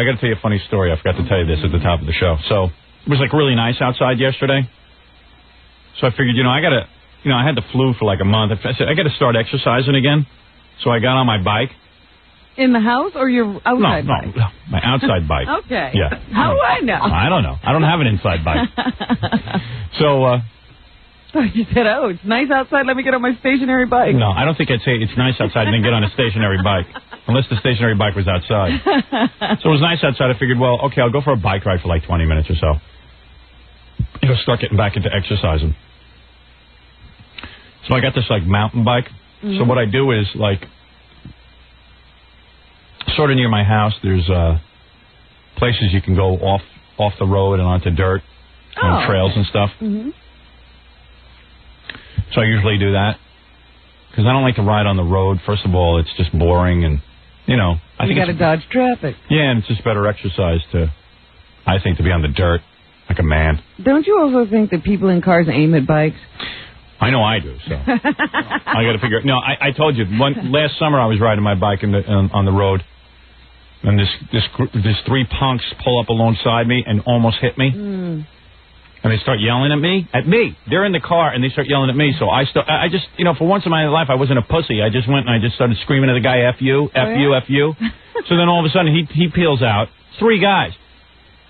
I got to tell you a funny story. I forgot to tell you this at the top of the show. So it was like really nice outside yesterday. So I figured, you know, I got to, you know, I had the flu for like a month. I said I got to start exercising again. So I got on my bike. In the house or your outside no, bike? no, my outside bike. Okay. Yeah. How do I know? I don't know. I don't have an inside bike. So uh, So you said, oh, it's nice outside. Let me get on my stationary bike. no, I don't think I'd say it's nice outside and then get on a stationary bike, unless the stationary bike was outside. So it was nice outside. I figured, well, okay, I'll go for a bike ride for like 20 minutes or so. You know, start getting back into exercising. So I got this like mountain bike. So what I do is like, sort of near my house, there's uh, places you can go off off the road and onto dirt, Oh, trails and stuff. hmm So I usually do that because I don't like to ride on the road. First of all, it's just boring, and you know, I think You got to dodge traffic. yeah, and it's just better exercise to, I think, to be on the dirt like a man. Don't you also think that people in cars aim at bikes? I know I do. So I got to figure. No, I, I told you one last summer I was riding my bike in the, on, on the road, and this this this three punks pull up alongside me and almost hit me. Hmm. And they start yelling at me, at me. They're in the car and they start yelling at me. So I st- I just, you know, for once in my life, I wasn't a pussy. I just went and I just started screaming at the guy, "F you, F Oh, you, yeah? F you." so then all of a sudden he he peels out. Three guys.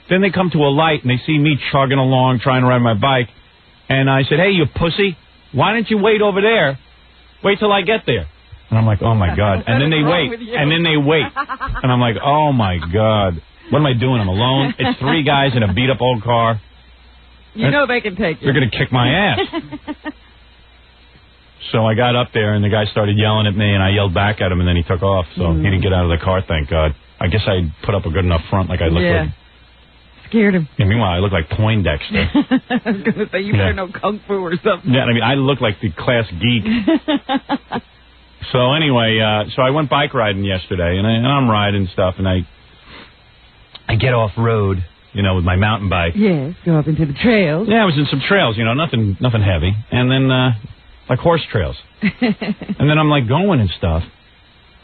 Then they come to a light and they see me chugging along trying to ride my bike. And I said, "Hey, you pussy, why don't you wait over there? Wait till I get there." And I'm like, "Oh my god!" And then they What is wrong wait, and then they wait, and I'm like, "Oh my god, what am I doing? I'm alone. It's three guys in a beat up old car." You know they can take you. They're going to kick my ass. so I got up there, and the guy started yelling at me, and I yelled back at him, and then he took off. So he didn't get out of the car, thank God. I guess I put up a good enough front, like I looked yeah. like. Scared him. And meanwhile, I look like Poindexter. I was going to say, you Yeah. better know Kung Fu or something. yeah, I mean, I look like the class geek. so anyway, uh, so I went bike riding yesterday, and, I, and I'm riding stuff, and I, I get off road, you know, with my mountain bike. Yes, go up into the trails. Yeah, I was in some trails, you know, nothing, nothing heavy, and then uh, like horse trails. And then I'm like going and stuff.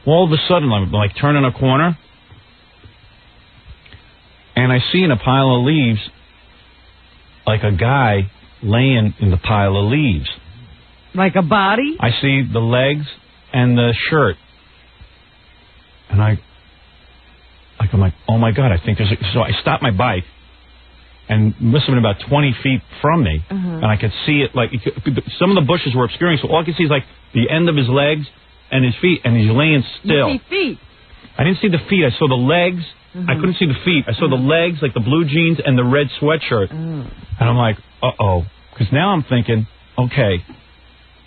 All of a sudden, I'm like turning a corner, and I see in a pile of leaves, like a guy laying in the pile of leaves. Like a body? I see the legs and the shirt, and I, like, I'm like, oh my god, I think there's. A, so I stop my bike, and must have been about 20 feet from me, Uh-huh. and I could see it. Like, some of the bushes were obscuring, so all I could see is like the end of his legs and his feet, and he's laying still. You see feet. I didn't see the feet. I saw the legs. I Mhm. couldn't see the feet. I saw the legs, like the blue jeans and the red sweatshirt. Oh. And I'm like, uh oh. Because now I'm thinking, okay,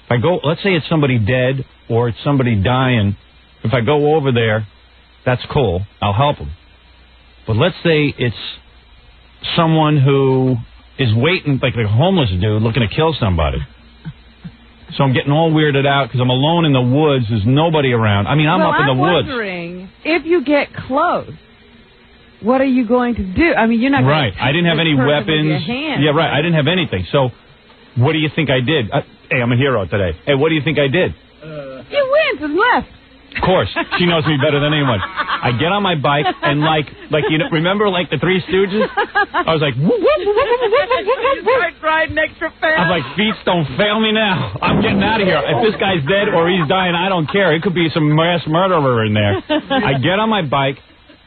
if I go, let's say it's somebody dead or it's somebody dying. If I go over there, that's cool. I'll help them. But let's say it's someone who is waiting, like a homeless dude looking to kill somebody. So I'm getting all weirded out because I'm alone in the woods. There's nobody around. I mean, I'm well, up in the I'm woods. wondering if you get close, what are you going to do? I mean, you're not Right. I didn't have any this person with your weapons. Yeah, right. I didn't have anything. So, what do you think I did? Uh, hey, I'm a hero today. Hey, what do you think I did? You went and left. Of course, she knows me better than anyone. I get on my bike and like, like you know, remember like the Three Stooges? I was like, whoop, whoop, whoop, whoop, whoop, whoop, whoop, whoop. riding extra fast. I'm like, feet don't fail me now. I'm getting out of here. If this guy's dead or he's dying, I don't care. It could be some mass murderer in there. I get on my bike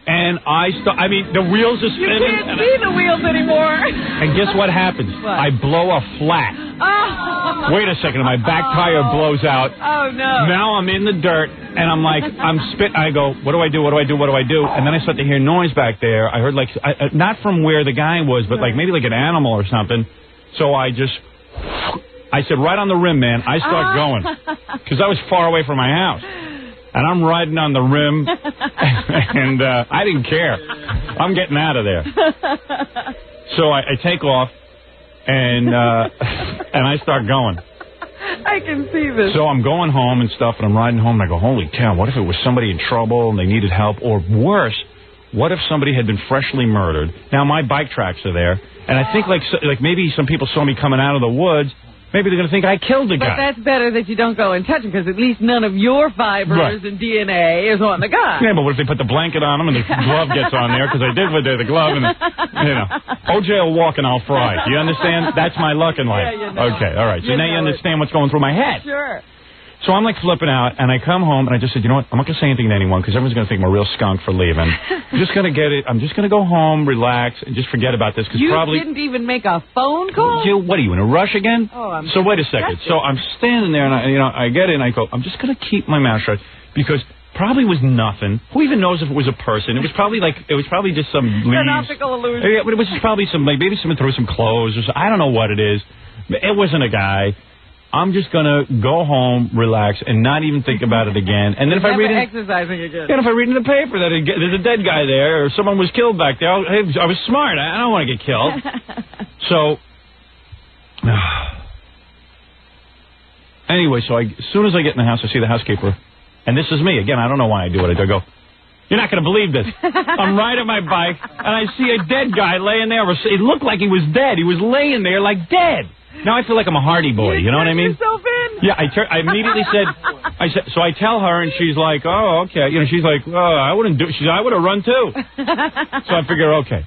and I start. I mean, the wheels are spinning. you can't and, see the wheels anymore. and guess what happens? What? I blow a flat. oh. Wait a second, my back tire blows out. Oh no. Now I'm in the dirt, and I'm like, I'm spit. I go, what do I do? What do I do? What do I do? And then I start to hear noise back there. I heard like, I, uh, not from where the guy was, but like maybe like an animal or something. So I just, I said, right on the rim, man. I start going because I was far away from my house, and I'm riding on the rim, and uh, I didn't care. I'm getting out of there. So I, I take off, and uh, and I start going. I can see this. So I'm going home and stuff, and I'm riding home, and I go, holy cow, what if it was somebody in trouble and they needed help? Or worse, what if somebody had been freshly murdered? Now, my bike tracks are there, and I think like like maybe some people saw me coming out of the woods, maybe they're going to think I killed the But guy. that's better that you don't go and touch him because at least none of your fibers Right. and DNA is on the guy. Yeah, but what if they put the blanket on him and the glove gets on there? Because I did with the the glove and, you know. OJ will walk and I'll fry. Do you understand? That's my luck in life. Yeah, you know okay, all right. So You now you know it. understand what's going through my head. Sure. So I'm like flipping out, and I come home, and I just said, you know what? I'm not going to say anything to anyone because everyone's going to think I'm a real skunk for leaving. I'm just going to get it. I'm just going to go home, relax, and just forget about this because probably You didn't even make a phone call? You, what are you in a rush again? Oh, I'm so wait a second. So I'm standing there, and I, you know, I get in, I go, I'm just going to keep my mouth shut because probably was nothing. Who even knows if it was a person? It was probably like it was probably just some An optical illusion. Yeah, but it was just probably some like maybe someone threw some clothes or something. I don't know what it is. It wasn't a guy. I'm just gonna go home, relax, and not even think about it again. And then if I read in, exercising again. and if I read in the paper that it, there's a dead guy there or someone was killed back there, I'll, I was smart. I, I don't want to get killed. so, anyway, so I, as soon as I get in the house, I see the housekeeper, and this is me again. I don't know why I do what I do. I go. You're not going to believe this. I'm riding my bike, and I see a dead guy laying there. It looked like he was dead. He was laying there like dead. Now I feel like I'm a Hardy boy. You know what I mean? Yourself in? Yeah, I, tur- I immediately said, I said, so I tell her, and she's like, oh, okay. You know, she's like, oh, I wouldn't do. She's, I would have run too. so I figure, okay.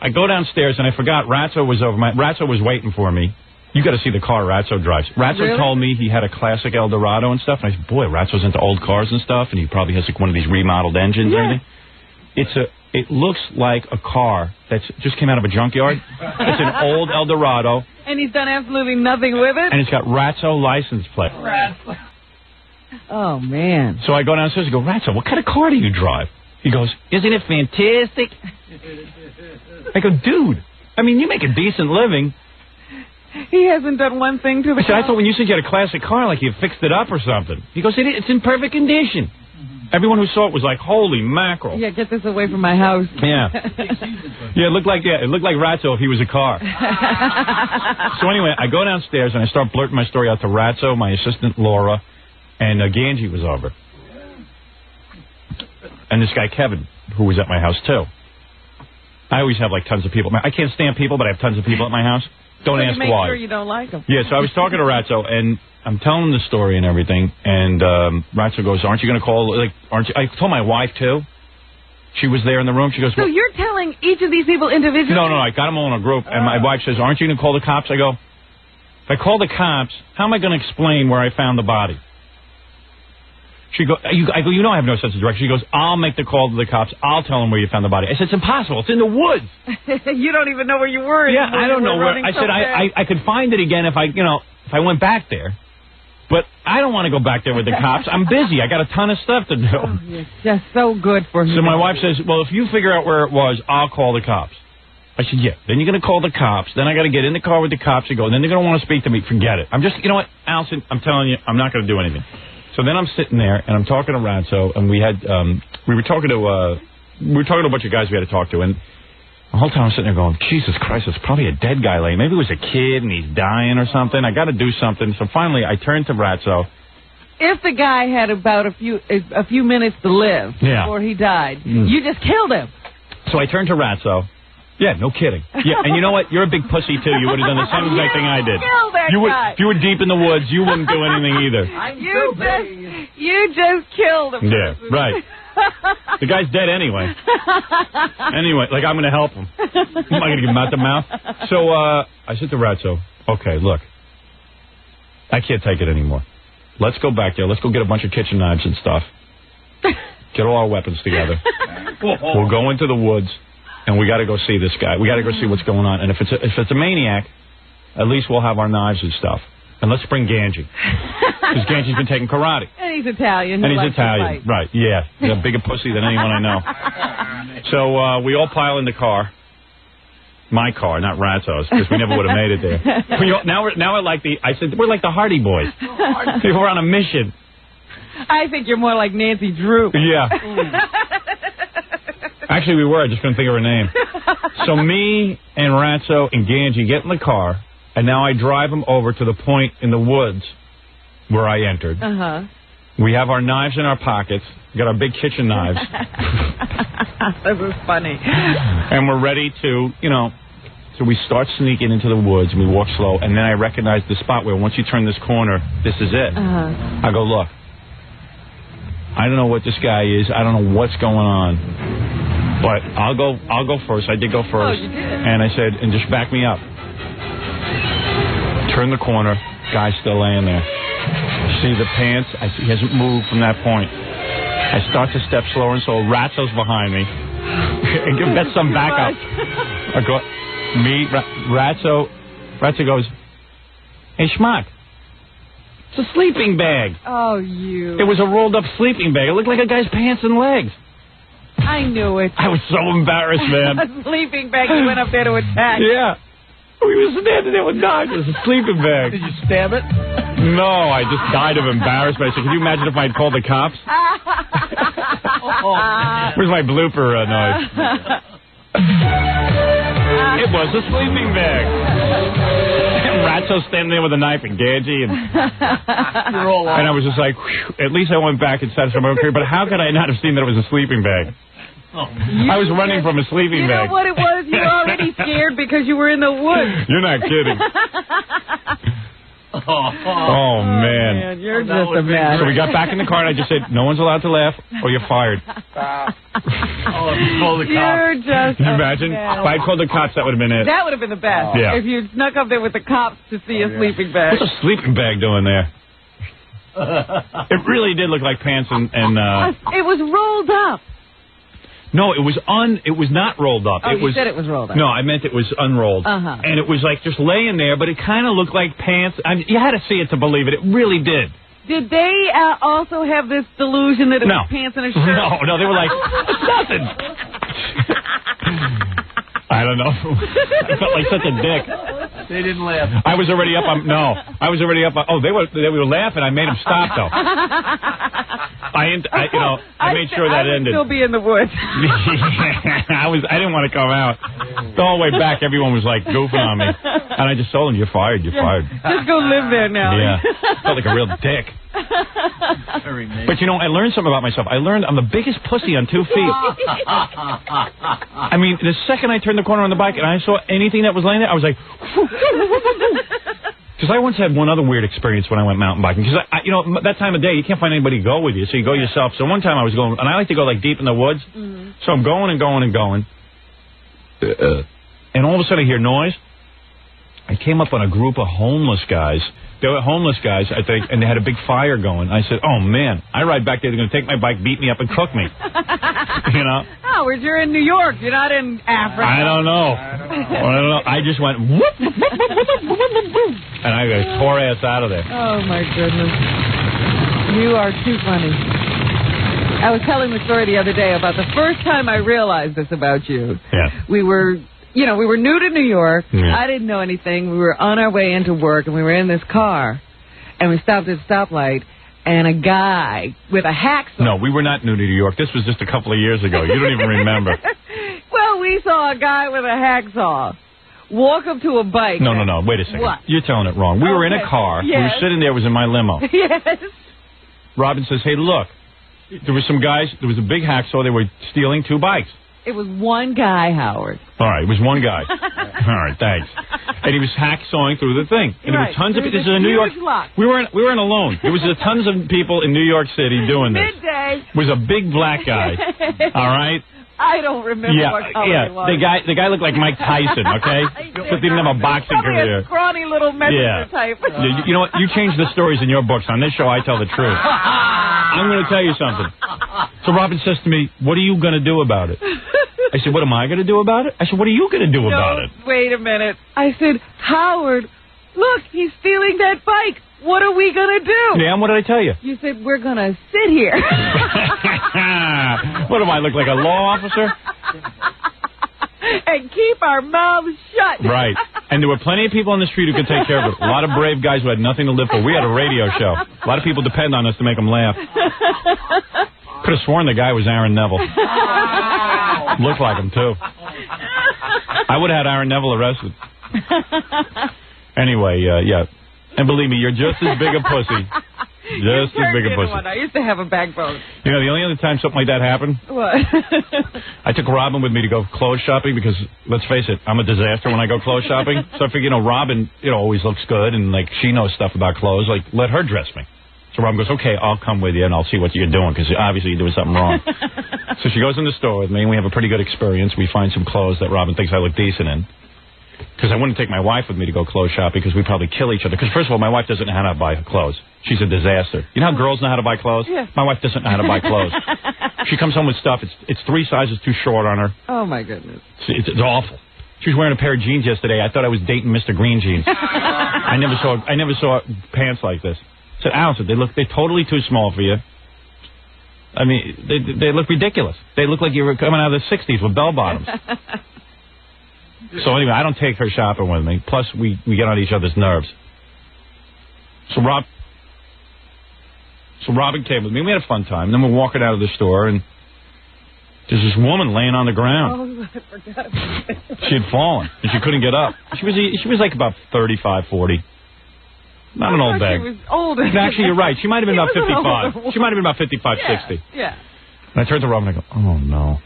I go downstairs, and I forgot Ratso was over. My Ratso was waiting for me. You got to see the car Ratso drives. Ratso Really? told me he had a classic Eldorado and stuff, and I said, boy, Ratso's into old cars and stuff, and he probably has like one of these remodeled engines or Yeah. anything. It's a. It looks like a car that's just came out of a junkyard. It's an old Eldorado, And he's done absolutely nothing with it? and it's got Ratso license plate. Oh, man. So I go downstairs and go, Ratso, what kind of car do you drive? He goes, Isn't it fantastic? I go, dude, I mean, you make a decent living. He hasn't done one thing to the I said, I thought when you said you had a classic car, like you fixed it up or something. He goes, it, it's in perfect condition. Everyone who saw it was like, holy mackerel. Yeah, get this away from my house. Yeah. Yeah, it looked like yeah, it looked like Ratso if he was a car. so anyway, I go downstairs and I start blurting my story out to Ratso, my assistant Laura, and uh, Ganji was over, and this guy Kevin, who was at my house too. I always have like tons of people. I can't stand people, but I have tons of people at my house. Don't So ask make why. sure you don't like him. Yeah, so I was talking to Ratso, and I'm telling him the story and everything, and um, Ratso goes, "Aren't you going to call? Like, aren't you?" I told my wife too. She was there in the room. She goes, So well, you're telling each of these people individually? "No, no, I got them all in a group." And my wife says, "Aren't you going to call the cops?" I go, "If I call the cops, how am I going to explain where I found the body?" She go, you, I go, you know I have no sense of direction. She goes, I'll make the call to the cops. I'll tell them where you found the body. I said, it's impossible. It's in the woods. you don't even know where you were. Yeah. I don't know where. I said I, I. I could find it again if I you know if I went back there, but I don't want to go back there with the cops. I'm busy. I got a ton of stuff to do. Oh, you're just so good for him. So my wife says, well, if you figure out where it was, I'll call the cops. I said, yeah. Then you're going to call the cops. Then I got to get in the car with the cops and go. Then they're going to want to speak to me. Forget it. I'm just, you know what, Allison, I'm telling you, I'm not going to do anything. So then I'm sitting there and I'm talking to Ratso and we had, um, we were talking to, uh, we were talking to a bunch of guys we had to talk to and the whole time I'm sitting there going, Jesus Christ, it's probably a dead guy laying. Maybe it was a kid and he's dying or something. I got to do something. So finally I turned to Ratso. if the guy had about a few a few minutes to live Yeah. before he died, Mm. you just killed him. So I turned to Ratso. Yeah, no kidding. Yeah, and you know what? You're a big pussy too. You would have done the same exact thing I did. Kill that You would, guy. if you were deep in the woods, you wouldn't do anything either. You just you just killed him. Yeah, right. The guy's dead anyway. Anyway, like I'm going to help him. Am I going to give him out the mouth? So uh, I said to Ratso, okay, look, I can't take it anymore. Let's go back there. Let's go get a bunch of kitchen knives and stuff. Get all our weapons together. We'll go into the woods, and we got to go see this guy. We got to go see what's going on. And if it's a, if it's a maniac, at least we'll have our knives and stuff. And let's bring Ganji, because Ganji's been taking karate. And he's Italian. And he's Italian. Right, yeah. He's a bigger pussy than anyone I know. So uh, we all pile in the car. My car, not Ratso's, because we never would have made it there. We all, now we're now we're like the I said we're like the Hardy Boys. we're on a mission. I think you're more like Nancy Drew. Yeah. Actually, we were. I just couldn't think of her name. So me and Ratso and Ganji get in the car, and now I drive them over to the point in the woods where I entered. Uh huh. We have our knives in our pockets. We got our big kitchen knives. that was funny. and we're ready to, you know, So we start sneaking into the woods and we walk slow. And then I recognize the spot where once you turn this corner, this is it. Uh-huh. I go, look. I don't know what this guy is. I don't know what's going on. But I'll go. I'll go first. I did go oh, first. Oh, you did? And I said, and just back me up. Turn the corner. Guy's still laying there. See the pants? I, he hasn't moved from that point. I start to step slower and slower. Ratso's behind me. and give that some backup. I go, me, Ra- Ratso. Ratso goes, hey, Schmuck. It's a sleeping bag. Oh, you. It was a rolled up sleeping bag. It looked like a guy's pants and legs. I knew it. I was so embarrassed, man. a sleeping bag you went up there to attack. yeah. We were standing there with knives. It was a sleeping bag. Did you stab it? No, I just died of embarrassment. I said, could you imagine if I'd called the cops? Where's my blooper uh, noise? it was a sleeping bag. And Ratso standing there with a knife and Ganji and and I was just like, whew, at least I went back and satisfied my own career. But how could I not have seen that it was a sleeping bag? I was running from a sleeping bag. You know bag. what it was? You were already scared because you were in the woods. You're not kidding. Oh, Oh, man. You're Oh, just a would've mess. So we got back in the car and I just said, no one's allowed to laugh or you're fired. oh, you call the cops. You're just. Can you imagine? mess. If I called the cops, that would have been it. That would have been the best. Yeah. If you snuck up there with the cops to see a sleeping bag. What's a sleeping bag doing there? It really did look like pants and, and uh It was rolled up. No, it was un it was not rolled up. Oh, it you was said it was rolled up. No, I meant it was unrolled. Uh-huh. And it was like just laying there, but it kind of looked like pants. I mean, you had to see it to believe it. It really did. Did they uh, also have this delusion that it No. was pants and a shirt? No, no, they were like, it's nothing. I don't know. I felt like such a dick. They didn't laugh. I was already up on no. I was already up on. Oh, they were they were laughing. I made them stop though. I, ent- I you know I made sure that I would ended. still be in the woods. I was I didn't want to come out. The whole way back, everyone was like goofing on me, and I just told them, "You're fired. You're fired." Just go live there now. Yeah, felt like a real dick. Very nice. But you know, I learned something about myself. I learned I'm the biggest pussy on two feet. I mean, the second I turned the corner on the bike and I saw anything that was laying there, I was like, because I once had one other weird experience when I went mountain biking. Because I, I, you know, m- that time of day you can't find anybody to go with you, so you go yourself. So one time I was going, and I like to go like deep in the woods. Mm-hmm. So I'm going and going and going, uh-uh. and all of a sudden I hear noise. I came up on a group of homeless guys. They were homeless guys, I think, and they had a big fire going. I said, oh, man, I ride back there. They're going to take my bike, beat me up, and cook me. you know? Howard, you're in New York. You're not in Africa. I don't know. I don't know. I, don't know. I just went, whoop, whoop, whoop, and I got tore ass out of there. Oh, my goodness. You are too funny. I was telling the story the other day about the first time I realized this about you. Yeah. We were you know, we were new to New York. Yeah. I didn't know anything. We were on our way into work and we were in this car and we stopped at a stoplight and a guy with a hacksaw. No, we were not new to New York. This was just a couple of years ago. You don't even remember. well, we saw a guy with a hacksaw walk up to a bike. No, no, no. Wait a second. What? You're telling it wrong. We were in a Okay. car. We were sitting there. It was in my limo. yes. Robin says, "Hey, look." There was some guys. There was a big hacksaw. They were stealing two bikes. It was one guy, Howard. All right, it was one guy. All right, thanks. And he was hacksawing through the thing. And there were tons of There this is in New York. lot. We weren't we weren't alone. There was tons of people in New York City doing this. Midday. It was a big black guy. All right. I don't remember Yeah, what color yeah. it was. The guy the guy looked like Mike Tyson. Okay, but didn't have a boxing Probably career. a scrawny little messenger Yeah. type. You, you know what? You change the stories in your books. On this show, I tell the truth. I'm going to tell you something. So Robin says to me, "What are you going to do about it?" I said, "What am I going to do about it?" I said, "What are you going to do about it?" wait a minute. I said, Howard, look, he's stealing that bike. What are we gonna do? Yeah, and what did I tell you? You said we're gonna sit here. what do I look like? A law officer? and keep our mouths shut. Right. And there were plenty of people on the street who could take care of it. A lot of brave guys who had nothing to live for. We had a radio show. A lot of people depend on us to make them laugh. Could have sworn the guy was Aaron Neville. Looked like him too. I would have had Aaron Neville arrested. Anyway, uh, yeah. And believe me, you're just as big a pussy Just as big a pussy. one. I used to have a backbone. You know, the only other time something like that happened, What? I took Robin with me to go clothes shopping because, let's face it, I'm a disaster when I go clothes shopping. So I figured, you know, Robin, you know, always looks good and, like, she knows stuff about clothes. Like, let her dress me. So Robin goes, okay, I'll come with you and I'll see what you're doing because obviously you're doing something wrong. so she goes in the store with me and we have a pretty good experience. We find some clothes that Robin thinks I look decent in. Because I wouldn't take my wife with me to go clothes shopping because we'd probably kill each other. Because first of all, my wife doesn't know how to buy clothes. She's a disaster. You know how girls know how to buy clothes? Yeah. My wife doesn't know how to buy clothes. she comes home with stuff. It's it's three sizes too short on her. oh my goodness. It's, it's, it's awful. She was wearing a pair of jeans yesterday. I thought I was dating Mr. Green jeans. I never saw I never saw pants like this. I said, Allison, they look they're totally too small for you. I mean, they they look ridiculous. They look like you were coming out of the '60s with bell bottoms. so anyway, I don't take her shopping with me. Plus, we we get on each other's nerves. So Rob, so Robin came with me. We had a fun time. And then we're walking out of the store, and there's this woman laying on the ground. Oh, I forgot. She had fallen and she couldn't get up. She was she was like about 35, 40. Not an old bag. She was older. Actually, you're right. She might have been about 55. She might have been about 55, yeah, 60. Yeah. And I turned to Robin and I go, oh no.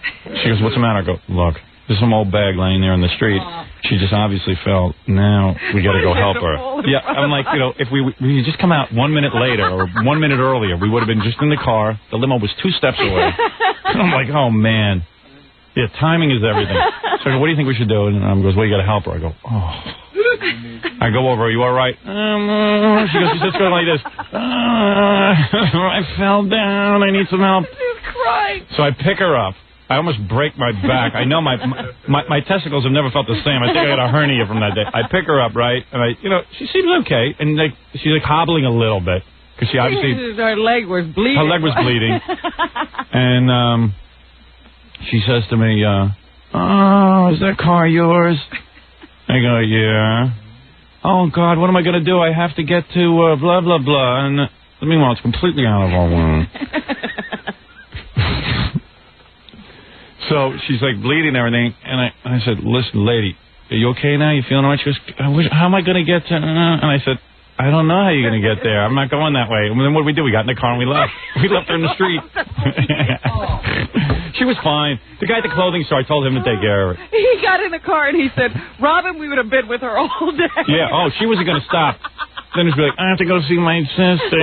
She goes, what's the matter? I go, look, there's some old bag laying there in the street. She just obviously fell. Now we got to go help her. Yeah, I'm like, you know, if we we had just come out one minute later or one minute earlier, we would have been just in the car. The limo was two steps away. And I'm like, oh man. Yeah, timing is everything. So I go, what do you think we should do? And Mom goes, well, you got to help her. I go, oh. I go over. Are you all right? Um, uh, she goes. She's just going like this. Uh, I fell down. I need some help. She's crying. So I pick her up. I almost break my back. I know my, my my testicles have never felt the same. I think I got a hernia from that day. I pick her up, right, and I, you know, she seems okay, and like she's like hobbling a little bit because she obviously Her leg was bleeding. her leg was bleeding, and um, she says to me, uh, "Oh, is that car yours?" I go, "Yeah." Oh God, what am I going to do? I have to get to uh, blah blah blah, and uh, meanwhile it's completely out of our wound. so she's like bleeding and everything, and I I said, "Listen, lady, are you okay now? You feeling all right?" She goes, I wish, "How am I going to get to?" Uh, and I said. I don't know how you're going to get there. I'm not going that way. And then what did we do? We got in the car and we left. We left her in the street. she was fine. The guy at the clothing store, I told him to take care of her. He got in the car and he said, Robin, we would have been with her all day. Yeah, oh, she wasn't going to stop. Then he'd be like, I have to go see my sister.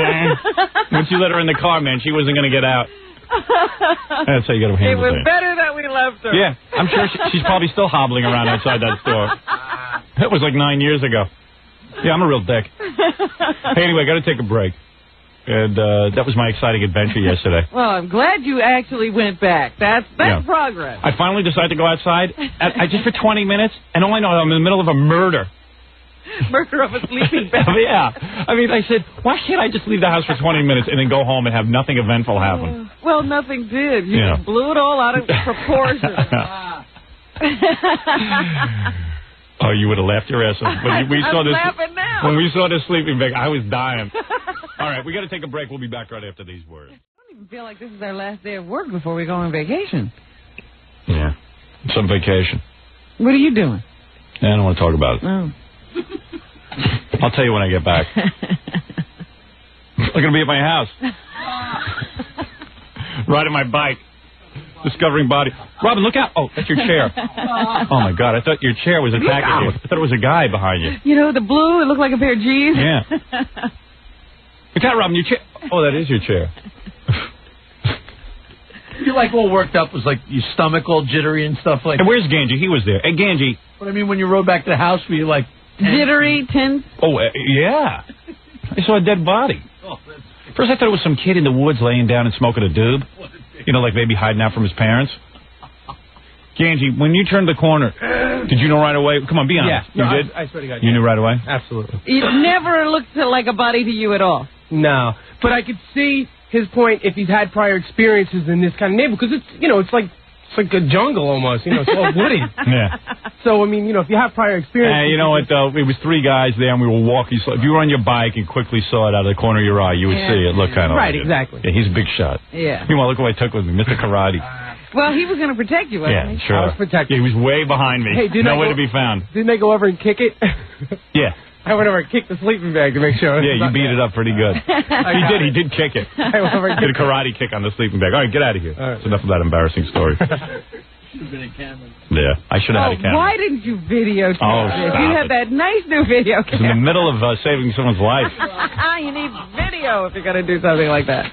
Once you let her in the car, man, she wasn't going to get out. That's how you got to handle It handle was better that we left her. Yeah, I'm sure she, she's probably still hobbling around outside that store. That was like nine years ago. Yeah, I'm a real dick. Hey, anyway, got to take a break. And uh, that was my exciting adventure yesterday. Well, I'm glad you actually went back. That's that's Yeah. progress. I finally decided to go outside, I, I just for 20 minutes, and all I know I'm in the middle of a murder. Murder of a sleeping oh, bag. yeah. I mean, I said, why can't I just leave the house for 20 minutes and then go home and have nothing eventful uh, happen? Well, nothing did. You Yeah. just blew it all out of proportion. Oh, you would have laughed your ass off. When we I'm saw this, laughing now. when we saw this sleeping bag, I was dying. All right, we got to take a break. We'll be back right after these words. I don't even feel like this is our last day of work before we go on vacation. Yeah. Some vacation. What are you doing? I don't want to talk about it. Oh. I'll tell you when I get back. I'm going to be at my house. Riding my bike. Discovering body. Robin, look out. Oh, that's your chair. Oh, my God. I thought your chair was attacking you. I thought it was a guy behind you. You know, the blue, it looked like a pair of jeans. Yeah. Look out, Robin. Your chair. Oh, that is your chair. You're like all worked up, was like your stomach all jittery and stuff like And where's Ganji? He was there. Hey, Ganji. But I mean, when you rode back to the house, were you like, Jittery, tense. Oh, uh, yeah. I saw a dead body. First, I thought it was some kid in the woods laying down and smoking a doob. You know, like maybe hiding out from his parents. Ganji, when you turned the corner, did you know right away? Come on, be honest. Yeah, no, you did? I, I swear to God. you yeah. knew right away? Absolutely. It never looked like a body to you at all. No, but I could see his point if he's had prior experiences in this kind of neighborhood because it's you know it's like it's like a jungle almost. You know, it's all woody. Yeah. So I mean, you know, if you have prior experience... Hey, you know what, though? It was three guys there, and we were walking. So if you were on your bike and quickly saw it out of the corner of your eye, you would Yeah. see it look kind of Right, like exactly. Yeah, he's a big shot. Yeah. Meanwhile, look what I took with me, Mr. Karate. Well, he was going to protect you, wasn't Yeah, he? sure. I was protected. Yeah, he was way behind me. Hey, didn't I Nowhere go- to be found. Didn't they go over and kick it? Yeah. I went over and kicked the sleeping bag to make sure. Yeah, you beat it up pretty good. He did. it. He did kick it. I went over and Did a karate kick on the sleeping bag. All right, get out of here. All right. That's enough of that embarrassing story. Been a Yeah, I should have Oh, had a camera. why didn't you videotape Oh, this? stop You have it. that nice new video It's in the middle of uh, saving someone's life. you need video if you're going to do something like that.